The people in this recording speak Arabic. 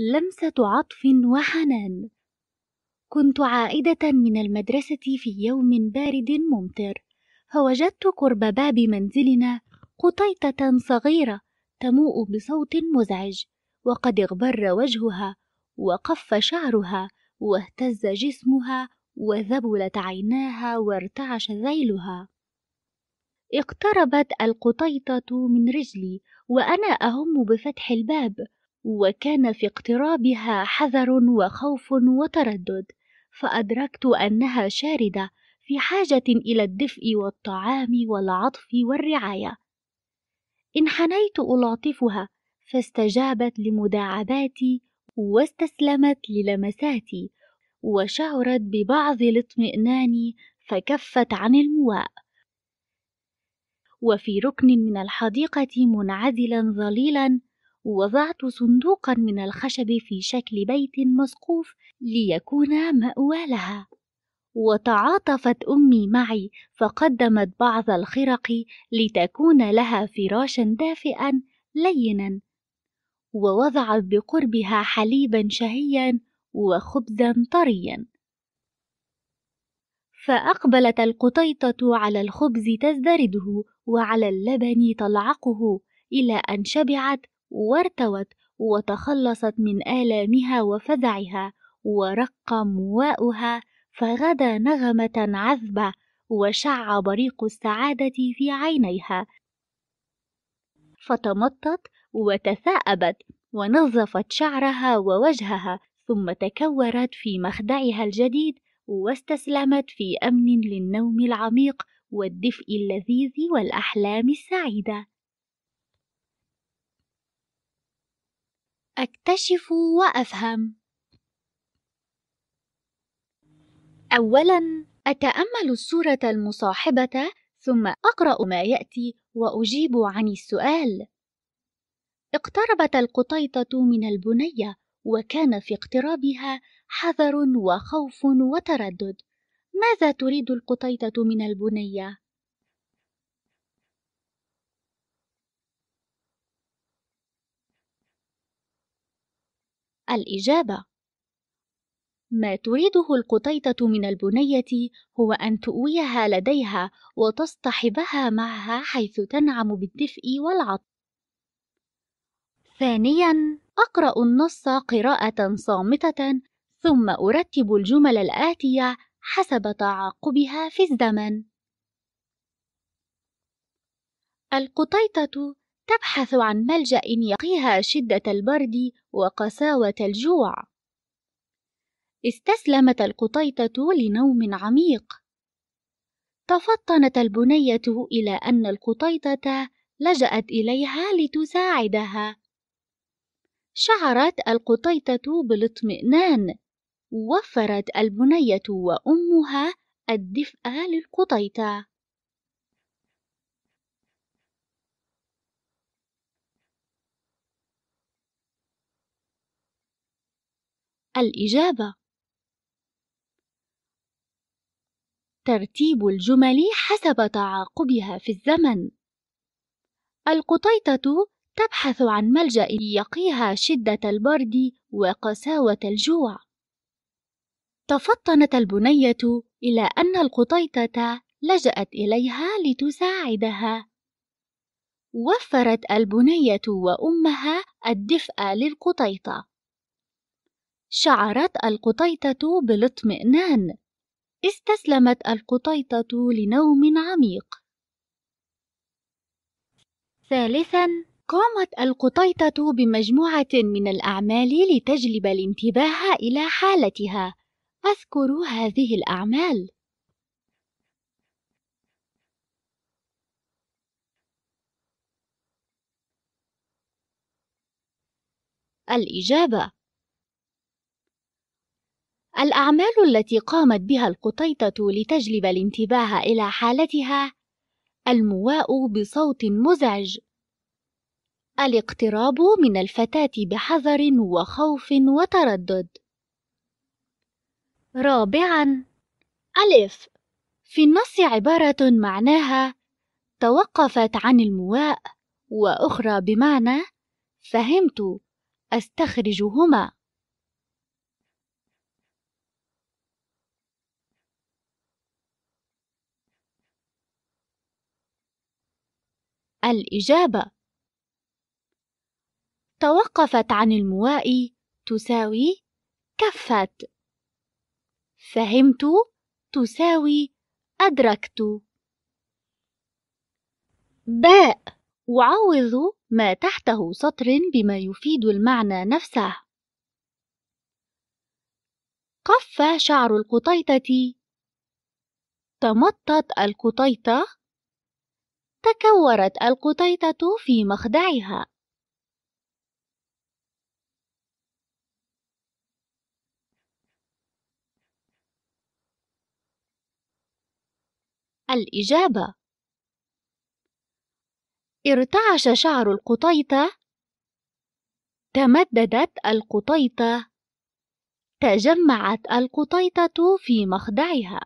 لمسة عطف وحنان. كنت عائدة من المدرسة في يوم بارد ممطر. فوجدت قرب باب منزلنا قطيطة صغيرة تموء بصوت مزعج وقد اغبر وجهها وقف شعرها واهتز جسمها وذبلت عيناها وارتعش ذيلها. اقتربت القطيطة من رجلي وأنا أهم بفتح الباب. وكان في اقترابها حذر وخوف وتردد فأدركت أنها شاردة في حاجة إلى الدفء والطعام والعطف والرعاية. انحنيت ألاطفها فاستجابت لمداعباتي واستسلمت للمساتي وشعرت ببعض الاطمئنان فكفت عن المواء. وفي ركن من الحديقة منعزلا ظليلا وضعت صندوقا من الخشب في شكل بيت مسقوف ليكون مأوى لها. وتعاطفت أمي معي فقدمت بعض الخرق لتكون لها فراشا دافئا لينا. ووضعت بقربها حليبا شهيا وخبزا طريا. فأقبلت القطيطة على الخبز تزدرده وعلى اللبن تلعقه إلى أن شبعت وارتوت وتخلصت من آلامها وفزعها ورق مواؤها فغدا نغمة عذبة وشع بريق السعادة في عينيها. فتمطت وتثاءبت ونظفت شعرها ووجهها ثم تكورت في مخدعها الجديد واستسلمت في أمن للنوم العميق والدفء اللذيذ والأحلام السعيدة. أكتشف وأفهم. أولاً أتأمل الصورة المصاحبة ثم أقرأ ما يأتي وأجيب عن السؤال. اقتربت القطيطة من البنية وكان في اقترابها حذر وخوف وتردد. ماذا تريد القطيطة من البنية؟ الإجابة ما تريده القطيطة من البنية هو أن تؤويها لديها وتصطحبها معها حيث تنعم بالدفء والعطف. ثانياً، أقرأ النص قراءة صامتة ثم أرتب الجمل الآتية حسب تعاقبها في الزمن. القطيطة تبحث عن ملجأ يقيها شدة البرد وقساوة الجوع. استسلمت القطيطة لنوم عميق. تفطنت البنية إلى أن القطيطة لجأت إليها لتساعدها. شعرت القطيطة بالاطمئنان. وفرت البنية وأمها الدفء للقطيطة. الإجابة. ترتيب الجمل حسب تعاقبها في الزمن. القطيطة تبحث عن ملجأ يقيها شدة البرد وقساوة الجوع. تفطنت البنية إلى أن القطيطة لجأت إليها لتساعدها. وفرت البنية وأمها الدفء للقطيطة. شعرت القطيطة بالاطمئنان. استسلمت القطيطة لنوم عميق. ثالثا قامت القطيطة بمجموعة من الأعمال لتجلب الانتباه إلى حالتها. أذكر هذه الأعمال. الإجابة الأعمال التي قامت بها القطيطة لتجلب الانتباه إلى حالتها؟ المواء بصوت مزعج. الاقتراب من الفتاة بحذر وخوف وتردد. رابعا. ألف. في النص عبارة معناها توقفت عن المواء وأخرى بمعنى فهمت أستخرجهما. الإجابة. توقفت عن المواء تساوي كفت. فهمت تساوي أدركت. باء. أعوض ما تحته سطر بما يفيد المعنى نفسه. قف شعر القطيطة. تمطت القطيطة. تكورت القطيطة في مخدعها. الإجابة ارتعش شعر القطيطة تمددت القطيطة تجمعت القطيطة في مخدعها.